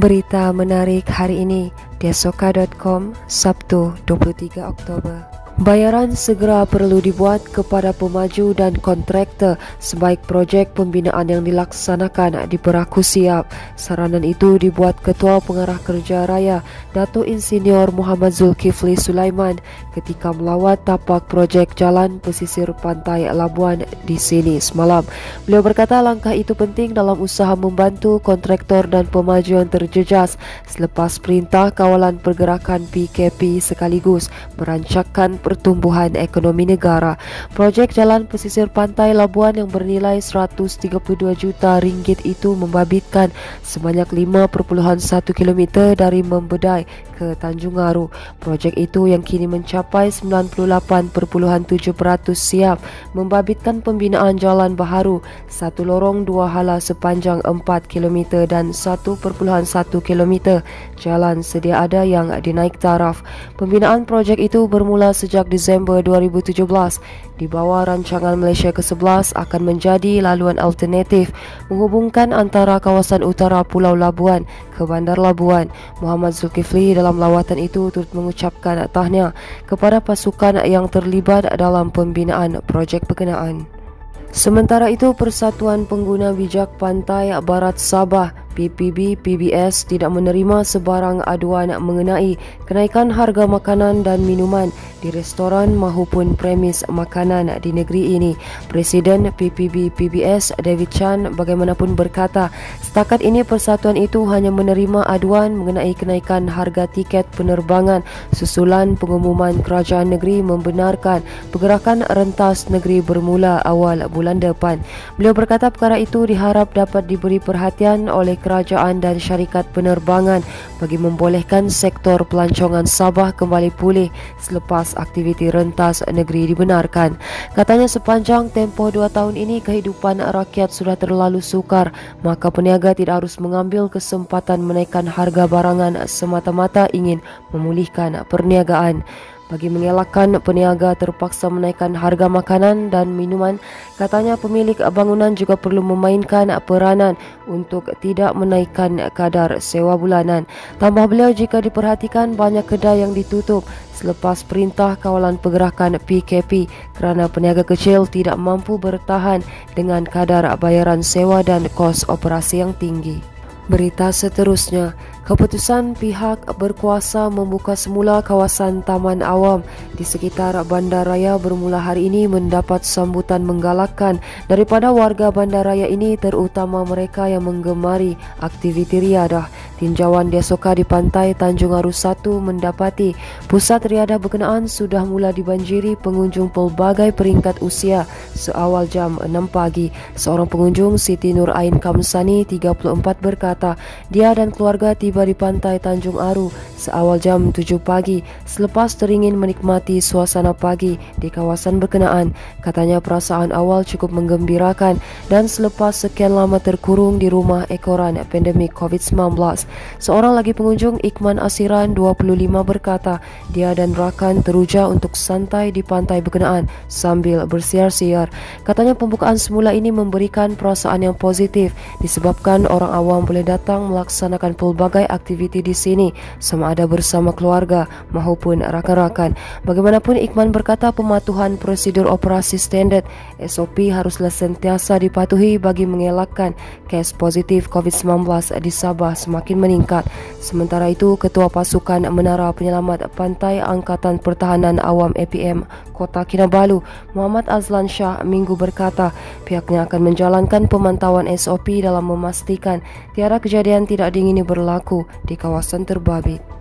Berita menarik hari ini di Soka.com Sabtu 23 Oktober. Bayaran segera perlu dibuat kepada pemaju dan kontraktor sebaik projek pembinaan yang dilaksanakan diperaku siap. Saranan itu dibuat Ketua Pengarah Kerja Raya Datuk Insinyur Muhammad Zulkifli Sulaiman ketika melawat tapak projek jalan pesisir pantai Labuan di sini semalam. Beliau berkata langkah itu penting dalam usaha membantu kontraktor dan pemaju yang terjejas selepas perintah kawalan pergerakan PKP sekaligus merancangkan pertumbuhan ekonomi negara. Projek jalan pesisir pantai Labuan yang bernilai 132 juta ringgit itu membabitkan sebanyak 5.1 km dari Membedai ke Tanjung Aru. Projek itu yang kini mencapai 98.7% siap membabitkan pembinaan jalan baharu satu lorong dua hala sepanjang 4 km dan 1.1 km jalan sedia ada yang dinaik taraf. Pembinaan projek itu bermula sejak Disember 2017 di bawah rancangan Malaysia ke-11 akan menjadi laluan alternatif menghubungkan antara kawasan utara Pulau Labuan ke Bandar Labuan. Muhammad Zulkifli dalam lawatan itu turut mengucapkan tahniah kepada pasukan yang terlibat dalam pembinaan projek berkenaan. Sementara itu, Persatuan Pengguna Bijak Pantai Barat Sabah PPB PBS tidak menerima sebarang aduan mengenai kenaikan harga makanan dan minuman di restoran maupun premis makanan di negeri ini. Presiden PPB PBS David Chan bagaimanapun berkata, setakat ini persatuan itu hanya menerima aduan mengenai kenaikan harga tiket penerbangan susulan pengumuman kerajaan negeri membenarkan pergerakan rentas negeri bermula awal bulan depan. Beliau berkata perkara itu diharap dapat diberi perhatian oleh kerajaan dan syarikat penerbangan bagi membolehkan sektor pelancongan Sabah kembali pulih selepas aktiviti rentas negeri dibenarkan. Katanya sepanjang tempoh dua tahun ini kehidupan rakyat sudah terlalu sukar, maka peniaga tidak harus mengambil kesempatan menaikkan harga barangan semata-mata ingin memulihkan perniagaan bagi mengelakkan peniaga terpaksa menaikkan harga makanan dan minuman. Katanya pemilik bangunan juga perlu memainkan peranan untuk tidak menaikkan kadar sewa bulanan. Tambah beliau jika diperhatikan banyak kedai yang ditutup selepas perintah kawalan pergerakan PKP kerana peniaga kecil tidak mampu bertahan dengan kadar bayaran sewa dan kos operasi yang tinggi. Berita seterusnya, keputusan pihak berkuasa membuka semula kawasan Taman Awam di sekitar Bandaraya bermula hari ini mendapat sambutan menggalakkan daripada warga Bandaraya ini terutama mereka yang menggemari aktiviti riadah. Tinjauan dia soka di pantai Tanjung Aru 1 mendapati pusat riadah berkenaan sudah mula dibanjiri pengunjung pelbagai peringkat usia seawal jam 6 pagi. Seorang pengunjung Siti Nur Ain Kamsani 34 berkata dia dan keluarga tiba di pantai Tanjung Aru seawal jam 7 pagi selepas teringin menikmati suasana pagi di kawasan berkenaan. Katanya perasaan awal cukup menggembirakan dan selepas sekian lama terkurung di rumah ekoran pandemik COVID-19 Seorang lagi pengunjung Ikman Asiran 25 berkata dia dan rakan teruja untuk santai di pantai berkenaan sambil bersiar-siar. Katanya pembukaan semula ini memberikan perasaan yang positif disebabkan orang awam boleh datang melaksanakan pelbagai aktiviti di sini sama ada bersama keluarga maupun rakan-rakan. Bagaimanapun Ikman berkata pematuhan prosedur operasi standard SOP haruslah sentiasa dipatuhi bagi mengelakkan kes positif COVID-19 di Sabah semakin meningkat. Sementara itu, Ketua Pasukan Menara Penyelamat Pantai Angkatan Pertahanan Awam APM Kota Kinabalu, Muhammad Azlan Shah minggu berkata pihaknya akan menjalankan pemantauan SOP dalam memastikan tiada kejadian tidak diingini berlaku di kawasan terbabit.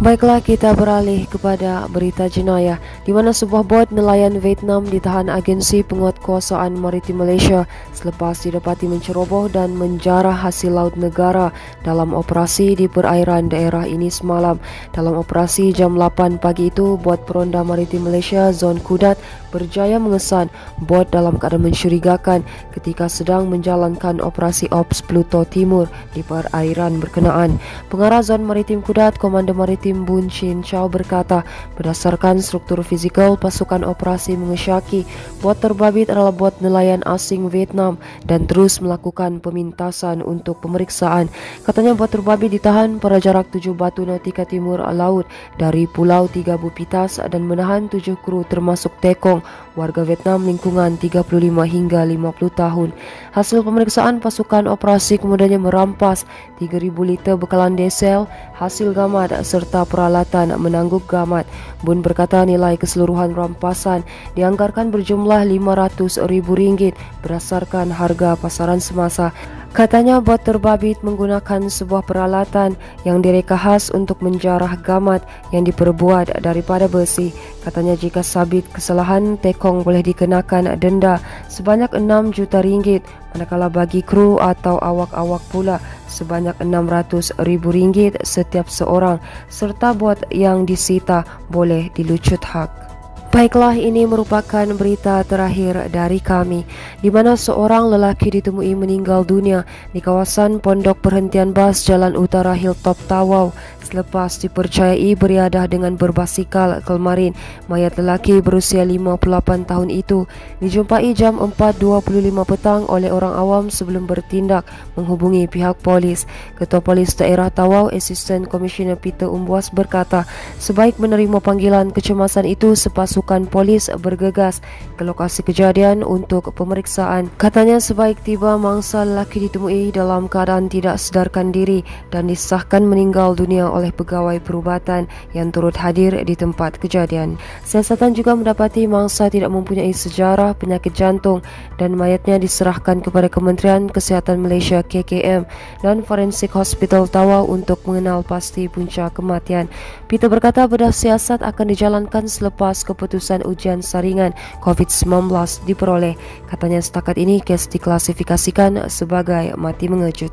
Baiklah kita beralih kepada berita jenayah di mana sebuah bot nelayan Vietnam ditahan agensi penguatkuasaan maritim Malaysia selepas didapati menceroboh dan menjarah hasil laut negara dalam operasi di perairan daerah ini semalam. Dalam operasi jam 8 pagi itu, bot peronda maritim Malaysia Zon Kudat berjaya mengesan bot dalam keadaan mencurigakan ketika sedang menjalankan operasi Ops Pluto Timur di perairan berkenaan. Pengarah Zon Maritim Kudat, Komander Maritim Tim Bun Chin Chow berkata, berdasarkan struktur fizikal pasukan operasi mengesyaki, bot terbabit adalah bot nelayan asing Vietnam dan terus melakukan pemintasan untuk pemeriksaan. Katanya bot terbabit ditahan pada jarak 7 batu nautika timur laut dari Pulau Tiga Bupitas dan menahan 7 kru termasuk Tekong, warga Vietnam lingkungan 35 hingga 50 tahun. Hasil pemeriksaan pasukan operasi kemudiannya merampas 3,000 liter bekalan diesel, hasil gamat serta peralatan menangguk gamat. Bun berkata nilai keseluruhan rampasan dianggarkan berjumlah RM500,000 berdasarkan harga pasaran semasa. Katanya bot terbabit menggunakan sebuah peralatan yang direka khas untuk menjarah gamat yang diperbuat daripada besi. Katanya jika sabit kesalahan, tekong boleh dikenakan denda sebanyak 6 juta ringgit manakala bagi kru atau awak-awak pula sebanyak 600 ribu ringgit setiap seorang serta bot yang disita boleh dilucut hak. Baiklah, ini merupakan berita terakhir dari kami di mana seorang lelaki ditemui meninggal dunia di kawasan Pondok Perhentian Bas Jalan Utara Hilltop Tawau selepas dipercayai beriadah dengan berbasikal kelmarin. Mayat lelaki berusia 58 tahun itu dijumpai jam 4.25 petang oleh orang awam sebelum bertindak menghubungi pihak polis. Ketua Polis Daerah Tawau, Assistant Commissioner Peter Umbuas berkata, sebaik menerima panggilan kecemasan itu sepasukan polis bergegas ke lokasi kejadian untuk pemeriksaan. Katanya sebaik tiba mangsa lelaki ditemui dalam keadaan tidak sedarkan diri dan disahkan meninggal dunia oleh pegawai perubatan yang turut hadir di tempat kejadian. Siasatan juga mendapati mangsa tidak mempunyai sejarah penyakit jantung dan mayatnya diserahkan kepada Kementerian Kesihatan Malaysia KKM dan Forensik Hospital Tawau untuk mengenal pasti punca kematian. Peter berkata bedah siasat akan dijalankan selepas keputusan ujian saringan COVID-19 diperoleh. Katanya setakat ini kes diklasifikasikan sebagai mati mengejut.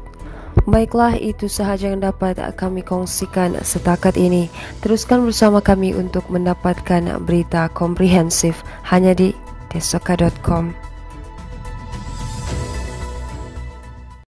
Baiklah, itu sahaja yang dapat kami kongsikan setakat ini. Teruskan bersama kami untuk mendapatkan berita komprehensif hanya di desoka.com.